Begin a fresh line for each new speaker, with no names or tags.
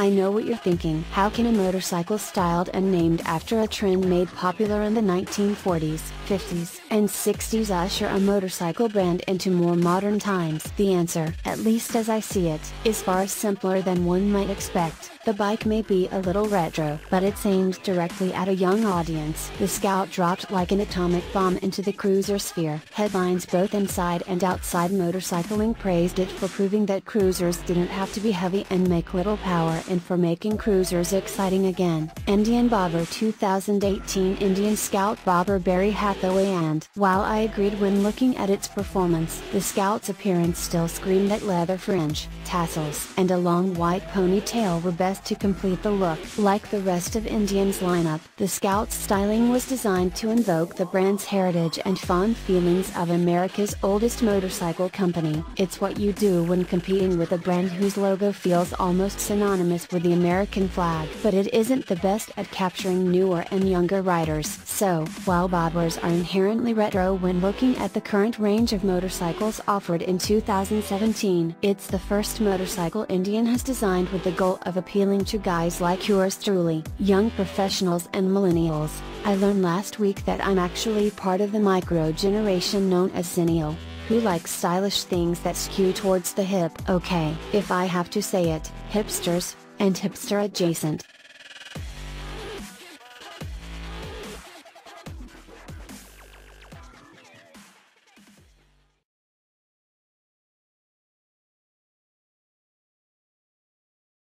I know what you're thinking. How can a motorcycle styled and named after a trend made popular in the 1940s, 50s, and 60s usher a motorcycle brand into more modern times? The answer, at least as I see it, is far simpler than one might expect. The bike may be a little retro, but it's aimed directly at a young audience. The Scout dropped like an atomic bomb into the cruiser sphere. Headlines both inside and outside motorcycling praised it for proving that cruisers didn't have to be heavy and make little power and for making cruisers exciting again. Indian Bobber 2018 Indian Scout Bobber Barry Hathaway and while I agreed when looking at its performance, the Scout's appearance still screamed that leather fringe, tassels, and a long white ponytail were best to complete the look. Like the rest of Indian's lineup, the Scout's styling was designed to invoke the brand's heritage and fond feelings of America's oldest motorcycle company. It's what you do when competing with a brand whose logo feels almost synonymous with the American flag. But it isn't the best at capturing newer and younger riders. So, while bobbers are inherently retro when looking at the current range of motorcycles offered in 2017, it's the first motorcycle Indian has designed with the goal of appealing to guys like yours truly, young professionals and millennials. I learned last week that I'm actually part of the micro generation known as Xennial, who likes stylish things that skew towards the hip. Okay, if I have to say it, hipsters, and hipster adjacent.